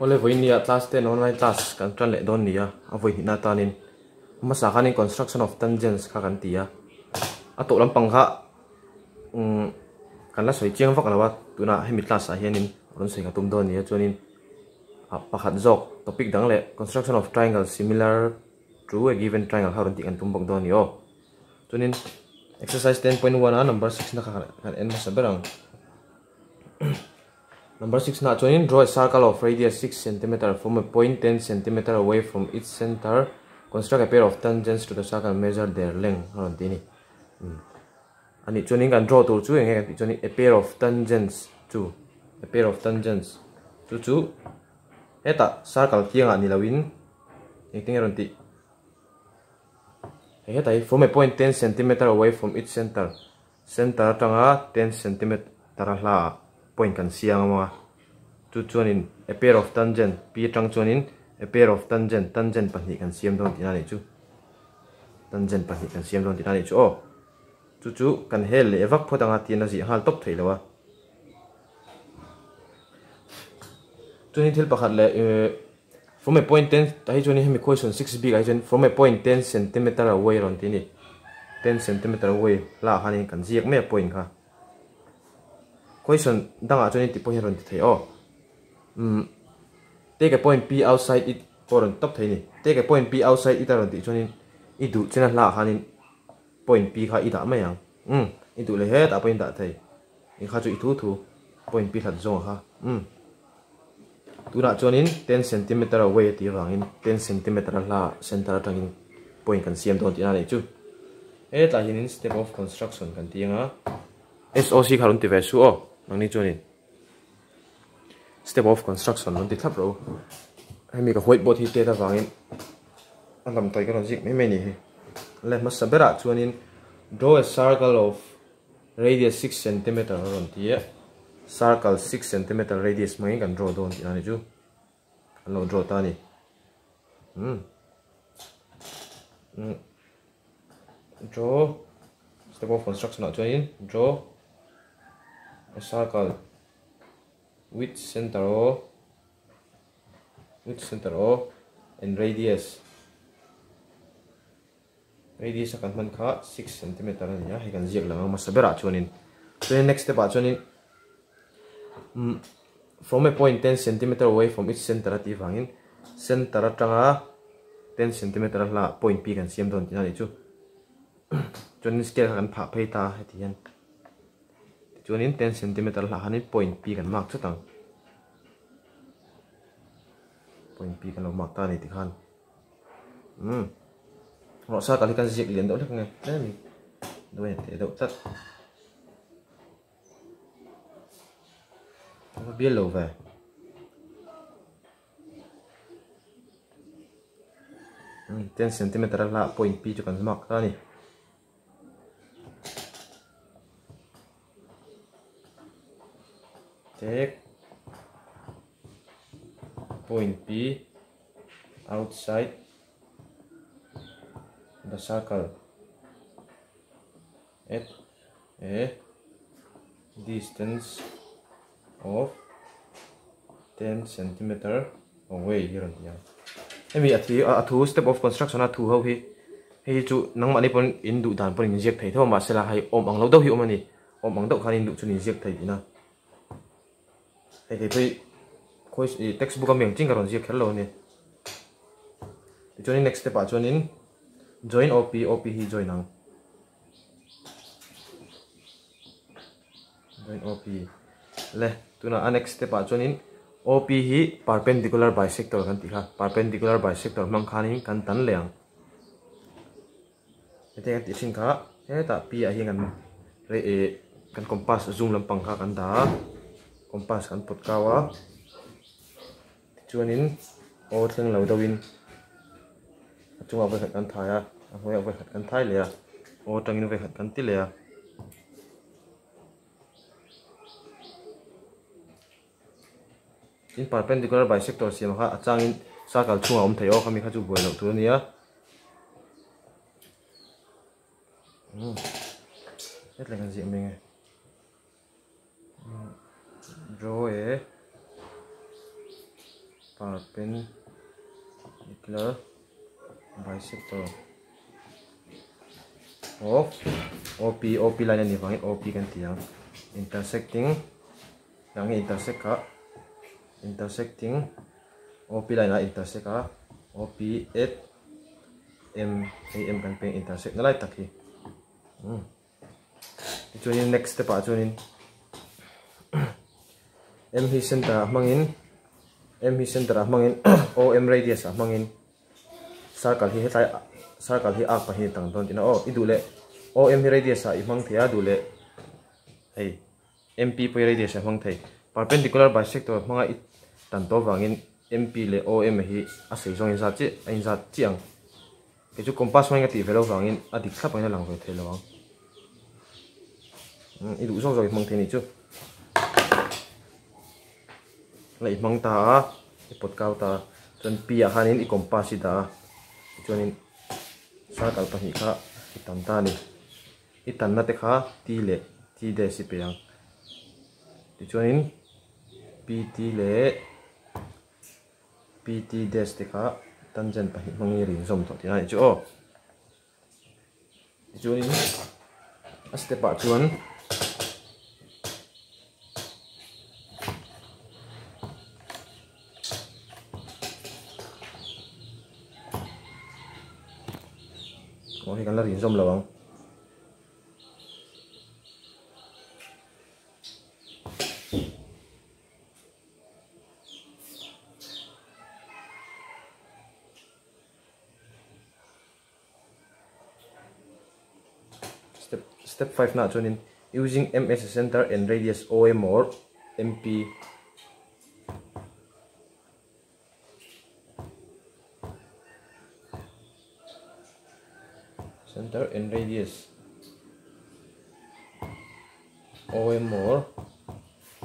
ole voi nia class 10 online class kan tran le don nia a. Voi hina tanin ma sa khanin construction of tangents kha kan tia a. To làm bằng kha um mm, kan la soi chiang vak lawa tuna hemi class a hianin. Ron sei ka tum don nia chuanin. A pakhat jok, topic dang le, construction of triangle similar to a given triangle ha ron ti kan tum bok don yo chuanin, exercise 10.1 a, number 6 na kan en ma saberang Number 6 na join draw a circle of radius 6 cm from a point 10 cm away from its center. Construct a pair of tangents to the circle measure their length. Haron tini. Ani joining kan draw to chu kan joining a pair of tangents to a pair of tangents. Chu chu eta circle kianga ni lawin. Eng ting ron ti. Eta from a point 10 cm away from its center. Center tanga 10 cm la point kan siang ma chu chuanin a pair of tangent p tang chuanin a pair of tangent tangent pahnih kan siam don tina ni chu. Tangent pahnih kan siam don tina ni chu. O chu chu kan hel le vak photanga tina zi hal top thei lawa chuanin thil pakhat le eh, from a point 10 tahi chuanin hemi question 6b ga chuan from a point 10 cm away ron tini 10 cm away la hanin kan ziak me point kha question dang a choni ti point hian ti thei oh. mm. o um take a point p outside it poron top thei ni. Take a point p outside it aron ti choni i du chena la hanin point p kha i da ma yang. Mm. Um i du le he ta point da thei. I kha chu i thu thu, point p that zong ha um mm. tuna chonin 10 cm away ti wangin 10 cm la center atangin point kan siam don ti na nei chu. E ta hinin step of construction kan tianga SOC kharun ti ve su o mang ni chuanin step of construction non ti thlap ro hemi ka whiteboard hi te anh wangin an lam tai ka ron zik me me ni hi le ma sabera chuanin draw a circle of radius 6 cm ron ti circle 6 cm radius mai kan draw don ti ani chu an lo draw ta ni hmm ừ. ừ. draw. Step of construction na chuanin draw a circle with center O? With center O? And radius. Radius akan man kha 6 cm ni ya hikan ziak lang ma sabera chuanin. So next step a chuanin. Um, from a point 10 cm away from its center ati wangin center atanga 10 cm la point p kan siam don tinani chu. Chunin scale kan pha phei ta hetian chuanin 10 cm la hanin point p kan mark chatang point p kan lo mark ta ni ti khan. Hmm. Um ro sa kali kan zik lian do lek nge. Nem do ne te do tat. Nó biết lâu về ừ, 10 cm là point p cho cần mark ta ni. Select point P, outside the circle. At a distance of 10 centimeter away. Here on Em emi thì à thu step of construction a thu ho hi hi chu nang đi pon in du dan pon thấy thôi mà sẽ là hay ôm bằng lâu đâu hi om ani ôm bằng đâu khan in du in inject thấy ina nào? Thì bây khối textbook mình chính cái rồi gì khel này cho nên next step à cho nên join op op hi join nang join op le tu na next step à cho nên op hi perpendicular bisector kan ti ha perpendicular bisector mang khanin kan tan leng ete kan ti sin kha he ta pi a hi kan re e kan compass, zoom lampang kha kan da compass kan pot kawa chuanin o thleng lo dawin a chunga ve khat kan thaya a hnuai ve khat kan thai le a o tangin ve khat kan ti le a in perpendicular bisector siam kha achangin circle chunga om thei o khami kha chu boi lo tu nia hmm et le kan zi menge draw a perpendicular bisector of OP OP line ni bang OP kan tiang intersecting. Yang intersect ka intersecting. OP line la intersect ka OP at M AM kan peng intersect. Na lai takhi hmm chuanin next step a chuanin M hi center mangin M hi center mangin M radius mangin circle hi hetai circle hi ak pa tang don tina. O idule OM hi radius, a imang thia dule hei. MP po radius mang thei. Perpendicular bisector manga it tan to wangin MP le OM hi a sei zong in za chi in za chiang ke chu compass mai ngati velo wangin a dik thap ai lang ve thei lo wang hmm, idu zong zong mang thai ni chu lai mang ta ipot kau ta chuan pia hanin i kompa si da chuanin sakal pahnih kha itan ta ni. Itan na te kha, ti le ti de si pe ang. Ti chuanin pt le pt des te kha tanjan pahnih mangi rin zom to ti na chu o chuanin a step a chuan có thì gắn là hình rông là không? Step step 5 na chuanin using ms center and radius om or mp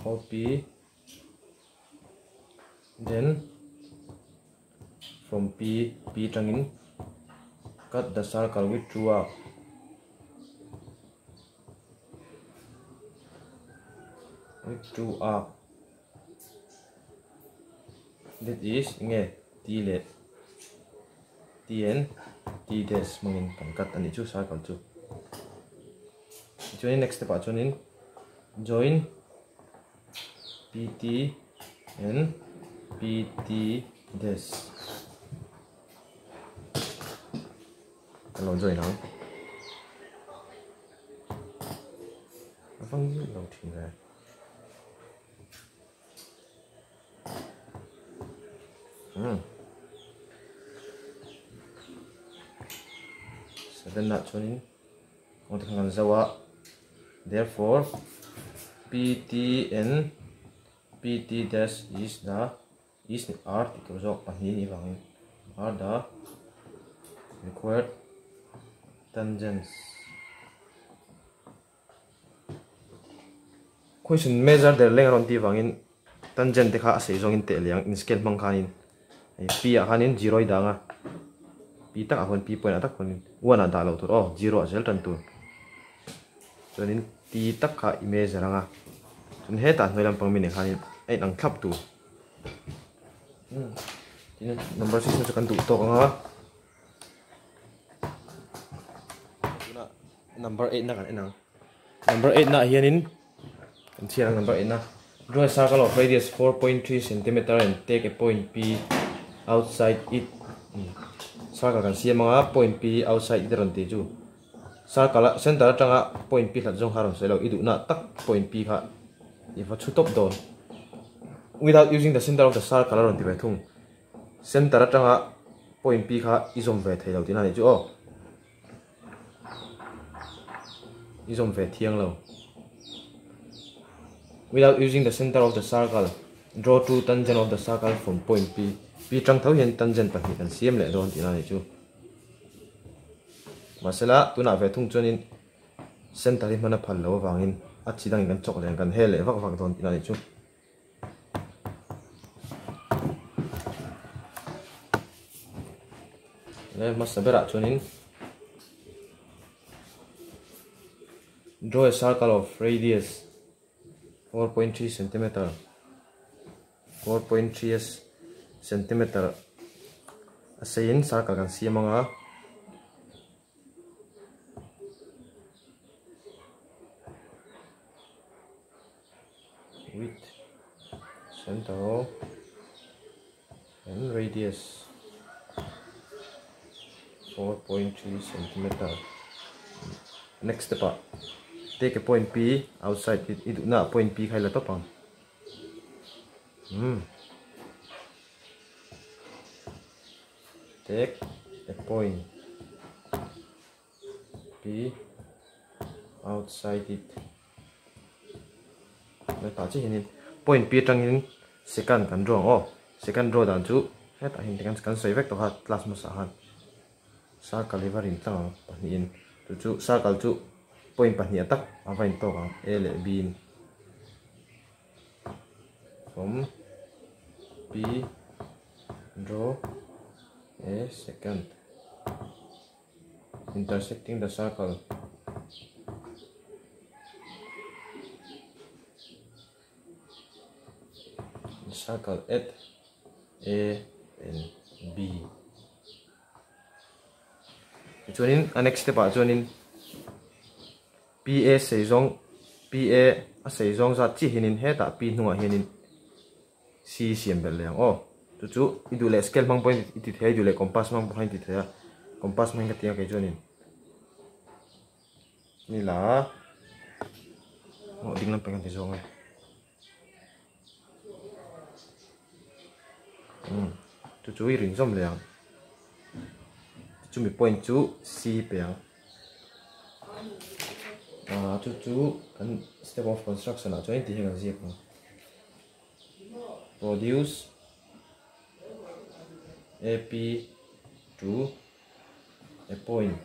OP then from P P trangin cut the circle with two arc with two arc that is nge le. TN T dash mangin kan. Cut ani chu circle chu join next step a chuanin join PT and PT dash kan lo join hang vâng lo thìn ra Hmm. seven na chuanin kung tikhangan zawa therefore pt and pt dash is the is the article titur zok pahni ni wangin are the required tangents. Question, measure der leng ron ti wangin tangent te kha sei zong in te liang, in scale mang khanin. Eh, pi a khanin, zero i danga pi tak a hon pi point atak tak hon one a da tur oh zero a zel tan tur chuanin ti tak kha image ranga chun he ta hnoilam pang mini khanin. Ai nang thlap tu tin number 6 na kan tu to nga number 8 na kan enang. Number 8 na hianin kan thiang number 8 na draw a circle of radius 4.3 cm and take a point p outside it. Circle kan siam mga point p outside it ron ti chu circle center atanga point p that jong haron selo idu na tak point p kha if a chutop don without using the center of the circle ron the ve thung center atanga point p kha izom ve thei lo ti na ni chu o. Izom ve thiang lo. Without using the center of the circle draw two tangent of the circle from point p. P trăng thấu hiện tangent pa hi kan siam le don tina ni chu. Masala tuna ve thung chuanin center hi mana phal lo wangin a chidang kan chok len kan he le vak vak don tina ni chu. Le masabera chuanin draw a circle of radius 4.3 cm 4.3 cm asayin circle kan siamanga width, center and radius. 4.3 centimeter. Next step take a point P outside. It, it na point P khai la to pam hmm. Take a point P outside it. Tạo chỉ hình point P trong hình second kan draw. Oh second draw dan chu. Hết hình kan kan save vector hat class mà sahan sa kalivarin tang pahniin. Tu chu sa kal chu point pahnia tak avain to ka a le b in from b draw a second. Intersecting the circle. Circle at a and b chuanin uh, a next step ah chuanin PA seizong PA a seizong za chi hinin heta P hnunga hinin. C siam bel leang oh chu chu, idu le scale mang point iti thei du le compass mang point iti thei compass mang ka tia ke chuanin ni la. Oh ding lam pengan ti zong ai e. hmm. Chu chu, i ring zom leang chú mi point chú C béo à chú chú kan step of construction à cho anh thì hình gì không produce. AP to a point.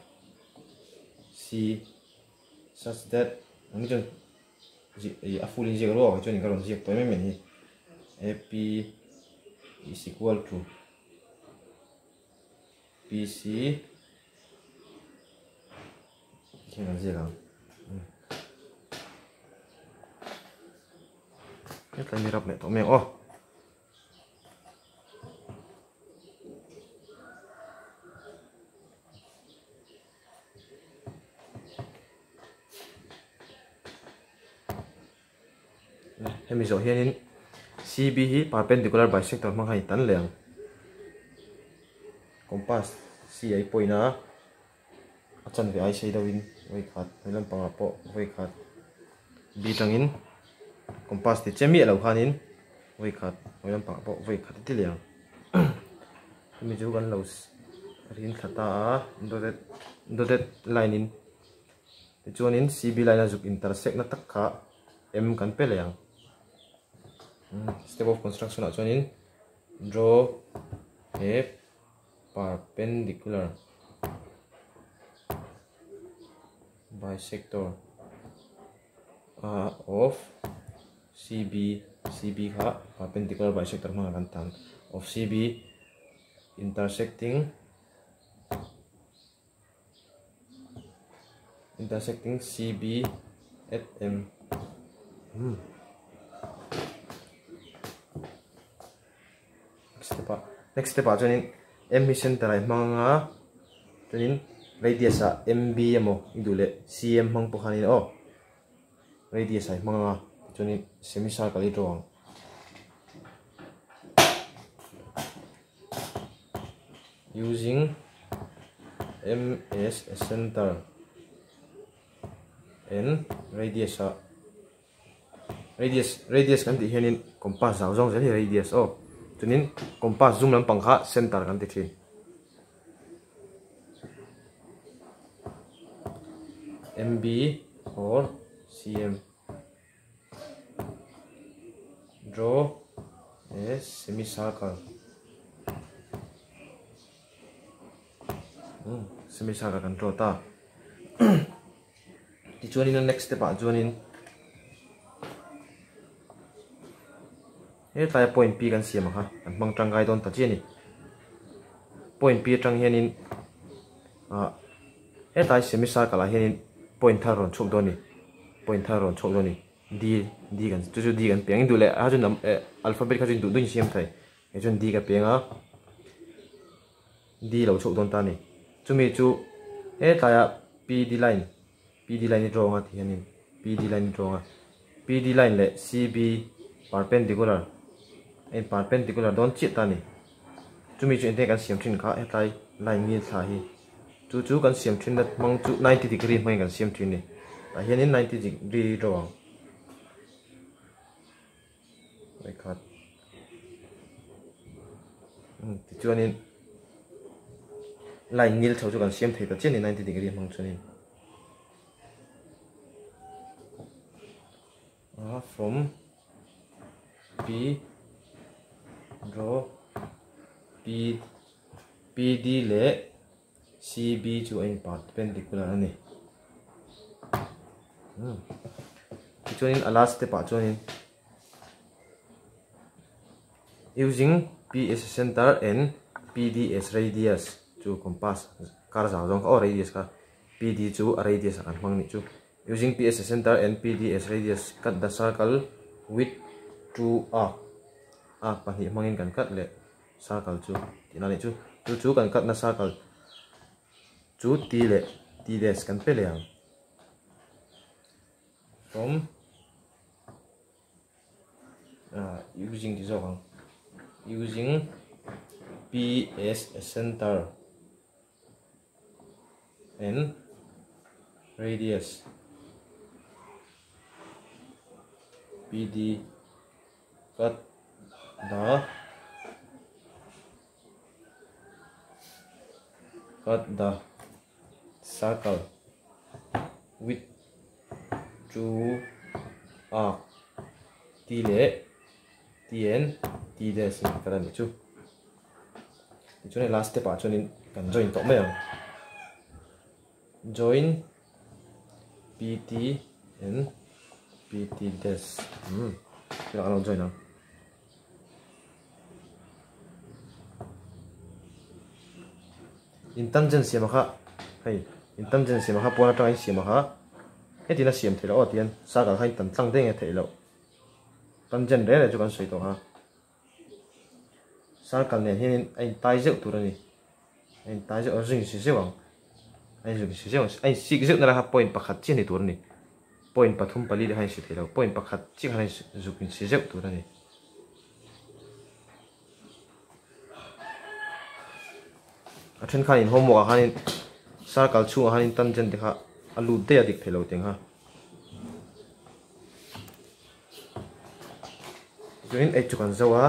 C. Such that. anh cho gì à full gì rồi cho nên cái gì point mình AP is equal to PC cái gì nào Nhất là như đọc mẹ tổ mèo ô Hemi zo hianin CB hi perpendicular bisector mang hai tan leng compass si ai poina achan ve ai sei dawin voi khat hailam panga po voi khat. B tangin kompas ti chemi lo khanin voi khat voi lam pang po voi khat ti liang. Mi ju gan lo rin thata do dodet dodet line in. Ti chuan in cb line zuk intersect na tak kha, m kan pe liang. Hmm, step of construction a chuan in. Draw a perpendicular bisector uh, of CB CB kha perpendicular bisector mga kantan of CB intersecting intersecting CB at M. Hmm. next step next step chuanin M hi center ai hmanga. Chuanin radius a MB emo idule. CM mang hmang pokhanin oh radius ai hmanga. Chuanin semicircle i drawang using M as a center. And radius a. Radius radius kan ti hianin compass zau zong zel hi radius. Oh. Chunin compass zoom lam pangkha center kan ti MB or CM draw a semicircle. Hmm, semicircle kan draw ta. Ti chuanin next step ah chuanin he tai point p kan siam ha kan mang tangkai don ta chiani point p tang hianin à, a he tai là hiện in. Point thar ron chuk doni point thar ron chuk doni d d kan chu chu d kan piang du le ha chu nam alphabet kha chu du du siam thai cái chân D cái bèn á. D lâu chụp đồn ta này chúng mình chú. Hết tại D line. D line draw ngắt thì p d line draw P D line le c b. Perpendicular em en perpendicular don chit ta ni chumi chu ente kan siam thin kha hetlai line mi tha hi. Chu chu kan siam thin na mang chu 90 degree mai kan siam thin ni. Ta hian in 90 degree ro ai khat hmm, ti chuan in line ngil chho chu kan siam thei ta chen ni 90 degree mang chuan in. From B draw P PD le CB chu anh perpendicular ani. Hmm. Anh alas last step a anh using PS center and PD as radius chu compass kar za jong o oh, radius ka. PD chu a radius kan mang ni chu. Using p as center and PD as radius cut the circle with two arc a pahnih hmangin kan cut le circle chu tina ni chu chu chu kan cut na circle chu ti le ti des kan pe le ang from uh, using this one using PS center. And radius. PD cut the cut the circle with two arc t lệ tn t đây xin cái này chú thì chỗ này last step à cho nên cần join tổng mấy join pt and pt des hmm cái đó là join nào in tangent siam kha hei in tangent siam kha pona tang siam kha he tina siam thelo o tian sa ka hai tan tlang deng e thelo tangent re le chu kan soi to ha sa kal ne hin ai tai zeu tu ni ai tai zeu ring si zeu ang ai ring si zeu ai si zeu na ha point pakhat chi ni tur ni point pathum pali de hai si thelo point pakhat chi hai zukin si zeu tu ni then khan in homework han in circle chu han in tangent dekha alu te adik thelo teng ha join ai chu kan zawa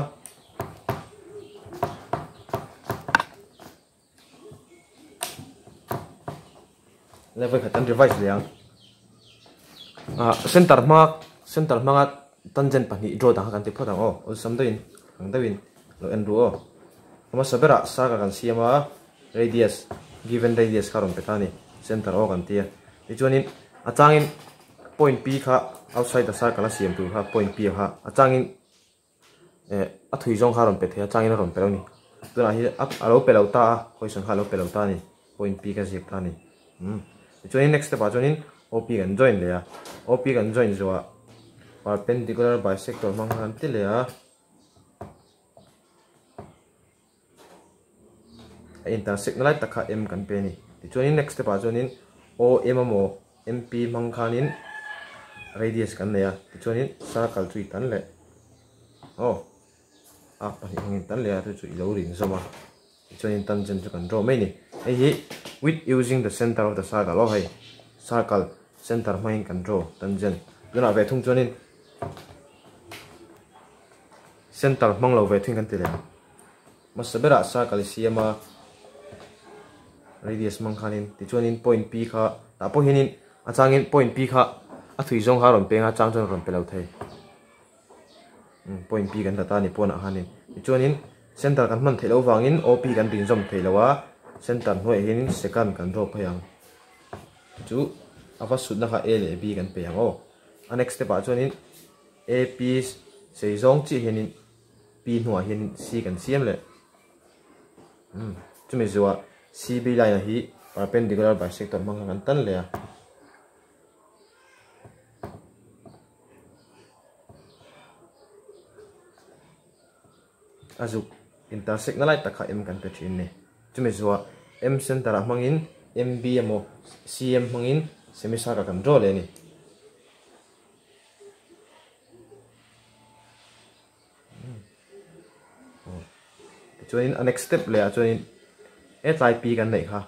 level khatan revise liang à center mark center mark tangent pani draw da kan te phodang o ul sam doin ang dawin lo en ru o ama sabera sa ka kan siama radius, given radius karon petani, center o kan tia. Ti chuanin, achangin point p kha, outside the circle siam tu kha, point p kha. Achangin eh a thui jong kha ron pe thea changin ron pe ni. Tuna hi, a lo pe lo ta khoi sang kha lo pe lo ta ni. Point p ka zik ta ni. Hm ti chuanin next step a, chuanin op kan join le ya op kan join zo a perpendicular bisector mang han ti le ya intersect na lai takha m kan pe ni. Ti chuanin next step a chuanin o, m mo mp mang khanin radius kan neya ti chuanin circle chu tan le oh a pani hangin tan le a tu chu lo rin zoma ti chuanin tangent chu kan draw mai ni. Ei hi, with using the center of the circle. Oh hei, circle center mai kan draw tangent duna ah, ve thung chuanin center mang lo ve thung kan ti le masabera circle siama radius mang khan in ti chuan in point p kha ta po hin in achang in point p kha, a thui zong ha ron penga chang chang ron pelo thei. Hmm, point p kan ta ta ni pona hanin ti chuan in center kan man thelo wangin op kan ding zom theilowa center hnuai hianin second kan ro phayang chu ava sut na kha a le b kan peyang o. A next step ah a chuan chuanin ap sei zong chi hin in p hnuah hin c kan siam le. Um chumi zuwa. CB line hi perpendicular bisector mang kan tan le azuk intersect na lai takha m kan pe thin ni chumi zuwa m center mangin mb emo cm mangin semisaka kan draw le ni ừ. chuanin a à, next step le a chuanin SIP กันไหนคะ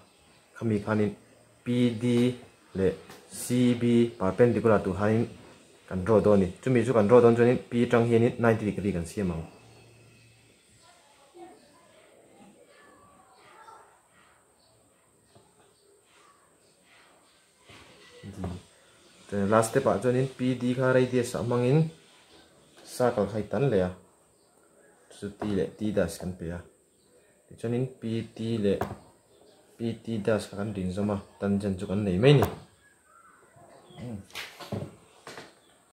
คำมีคานิน PD และ CB perpendicular to หันกันรอดอนี่จุดมีจุดกันรอดอนจนี้ P จังเฮนิด90 degree กันเสียมั้งดีแต่ last step อะจนิ PD ค่ะไรเดียสามังอินสากัลไขตันเลยอะสุดที่เลยตีดัสกันไปีะ chuanin pt le pt dash kan rin zoma tangent chu kan nei mai ni. Hmm.